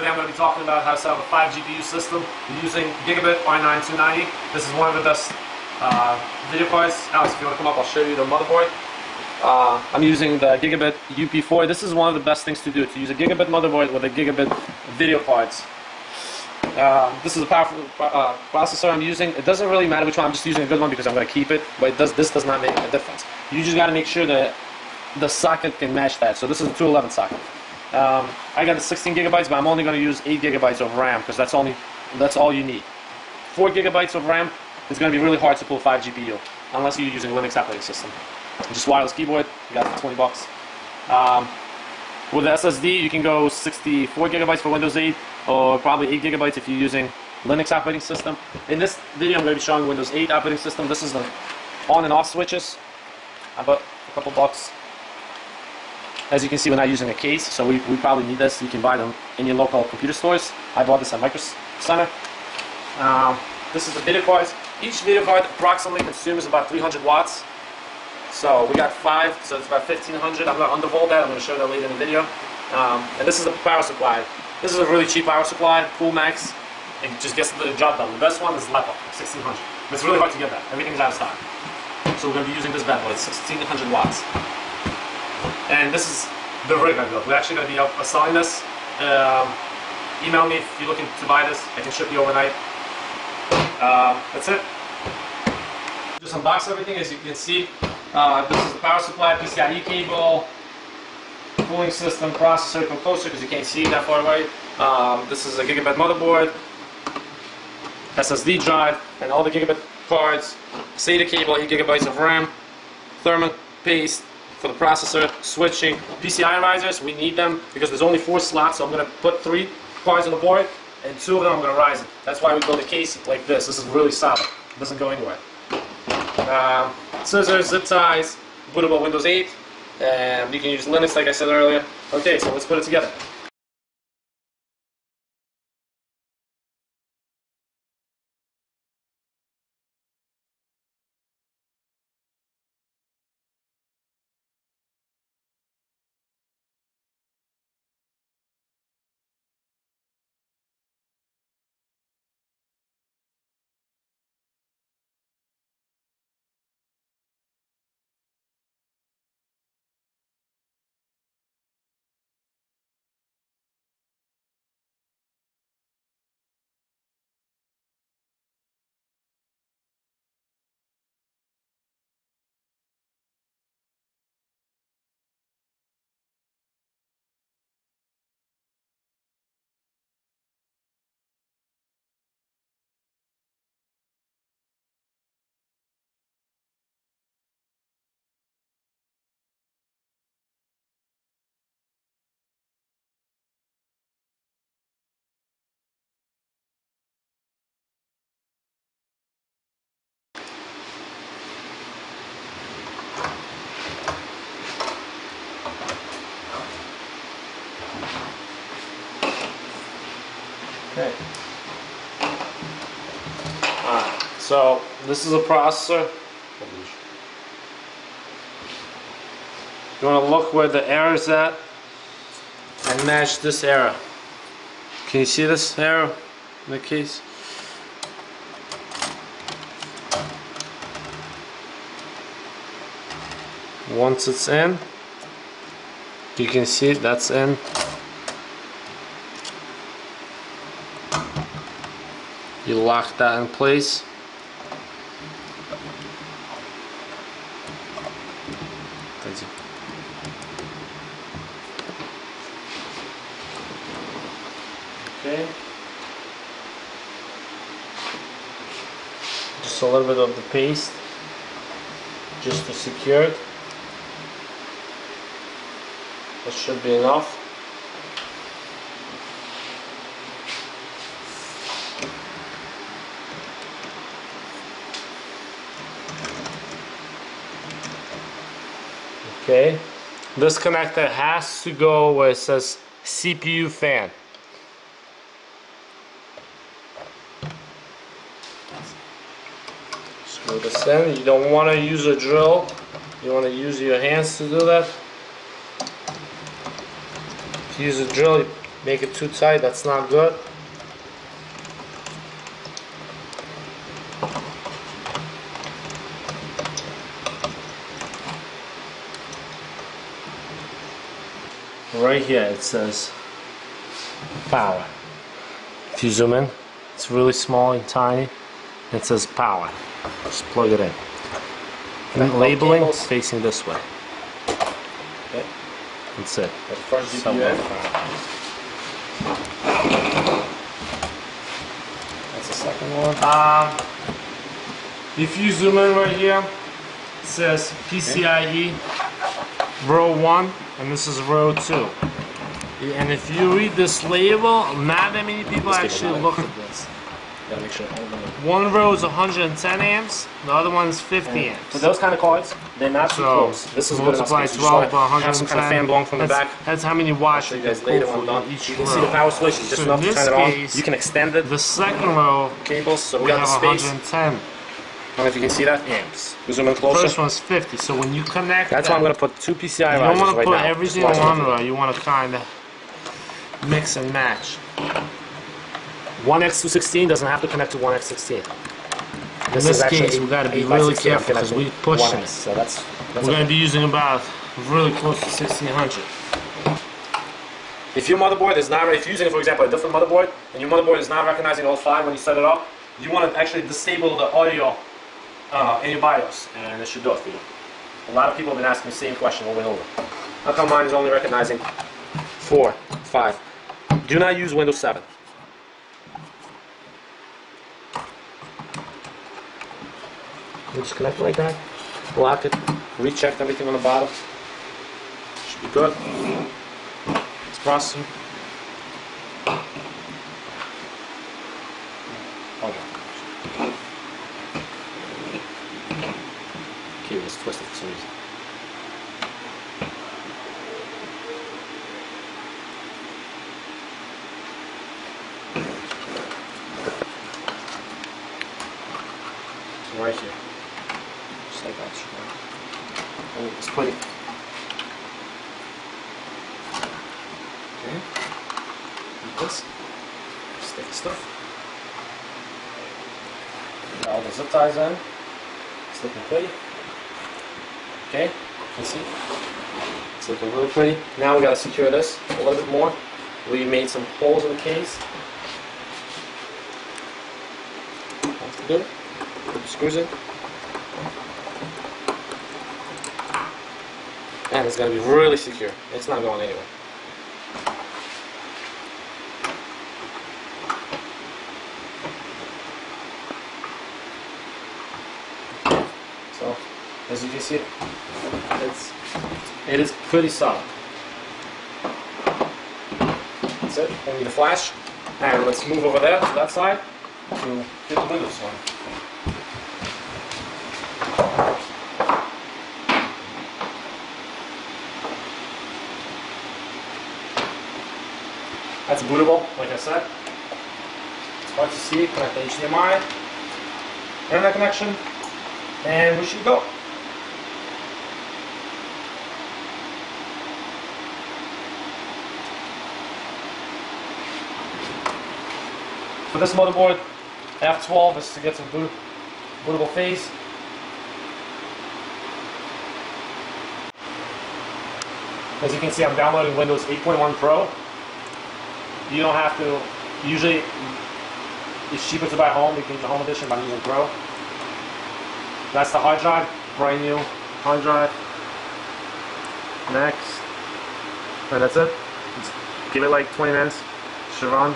Today I'm going to be talking about how to set up a 5 GPU system using Gigabyte R9-290. This is one of the best uh, video cards. Alex, if you want to come up, I'll show you the motherboard. Uh, I'm using the Gigabyte UP4. This is one of the best things to do, to use a Gigabyte motherboard with a Gigabyte video cards. Uh, this is a powerful uh, processor I'm using. It doesn't really matter which one. I'm just using a good one because I'm going to keep it. But it does, this does not make a difference. You just got to make sure that the socket can match that. So this is a 211 socket. Um, I got the 16 gigabytes, but I'm only going to use 8 gigabytes of RAM because that's only that's all you need. 4 gigabytes of RAM is going to be really hard to pull 5 GPU unless you're using Linux operating system. Just wireless keyboard, you got 20 bucks. Um, with the SSD, you can go 64 gigabytes for Windows 8 or probably 8 gigabytes if you're using Linux operating system. In this video, I'm going to be showing Windows 8 operating system. This is the on and off switches. I About a couple bucks. As you can see, we're not using a case, so we, we probably need this. You can buy them in your local computer stores. I bought this at Micro Center. Um, this is the video card. Each video card approximately consumes about 300 watts. So we got five, so it's about 1500. I'm going to undervolt that. I'm going to show that later in the video. Um, and this is the power supply. This is a really cheap power supply, Coolmax. It just gets the job done. The best one is LEPA, 1600. It's really hard to get that. Everything's out of stock. So we're going to be using this bad boy. It's 1600 watts. And this is the rig I built. We're actually going to be selling this. Um, email me if you're looking to buy this. I can ship you overnight. Um, that's it. Just unbox everything as you can see. Uh, this is the power supply, PCIe cable, cooling system, processor, come closer because you can't see that far away. Um, this is a gigabyte motherboard, SSD drive, and all the gigabyte cards, SATA cable, 8 gigabytes of RAM, thermal paste for the processor, switching, PCI risers, we need them because there's only four slots, so I'm going to put three cards on the board, and two of them I'm going to rise it. That's why we build a case like this. This is really solid. It doesn't go anywhere. Um, scissors, zip ties, bootable Windows 8, and you can use Linux like I said earlier. Okay, so let's put it together. Okay. So this is a processor. You want to look where the error is at and match this error. Can you see this error in the case? Once it's in, you can see that's in. You lock that in place. Okay. Just a little bit of the paste just to secure it. That should be enough. Okay, this connector has to go where it says CPU fan. Screw this in. You don't want to use a drill. You want to use your hands to do that. If you use a drill, you make it too tight. That's not good. Right here it says power. If you zoom in, it's really small and tiny. It says power. Just plug it in. And labeling cables. facing this way. Okay. That's it. The first Somewhere. That's the second one. Um, if you zoom in right here, it says PCIe row 1 and this is row 2. And if you read this label, not that many people actually look at this. Sure. One row is 110 amps, the other one's 50 amps. For those kind of cards, they're not too So close. This is multiply space. 12 by wanna have some 110. kind of fan blowing from the that's, back. That's how many watts you guys can later pull when I'm done. each You can row. see the power switch is just So enough to turn it on. You can extend it. The second row, cables, so we, we got have space. 110. I don't know if you can see that. amps. We zoom in closer. First one's 50, so when you connect That's why I'm going to put two PCI You don't risers want to put now. everything watch one row. You want to kind of mix and match. One X216 doesn't have to connect to one X16. In this case, we got to be really careful because we pushing it. So that's, that's We're going to be using about really close to 1600. If your motherboard is not, if you're using, for example, a different motherboard, and your motherboard is not recognizing all five when you set it up, you want to actually disable the audio uh, in your BIOS, and it should do it for you. A lot of people have been asking the same question over and over. How come mine is only recognizing four, five? Do not use Windows 7. You just connect it like that, lock it, recheck everything on the bottom. Should be good. It's processing. Okay. Is twisted for some reason. Right here. Just like that. And it's pretty. Okay. Like this. Stick the stuff. Get all the zip ties in. It's looking pretty. Okay, you see. It's looking really pretty. Now we gotta secure this a little bit more. We made some holes in the case. That's good. Put the screws in. And it's gonna be really secure. It's not going anywhere. So, as you can see, it's it is pretty solid. That's it. We need a flash, and let's move over there to that side to get the windows on. That's bootable, like I said. It's hard to see. Connect the HDMI, internet connection, and we should go. For this motherboard, F12 is to get some boot, bootable phase. As you can see, I'm downloading Windows 8.1 Pro. You don't have to, usually, it's cheaper to buy home. You can get the home edition by using Pro. That's the hard drive, brand new hard drive. Next. And that's it. Give it like 20 minutes. Run.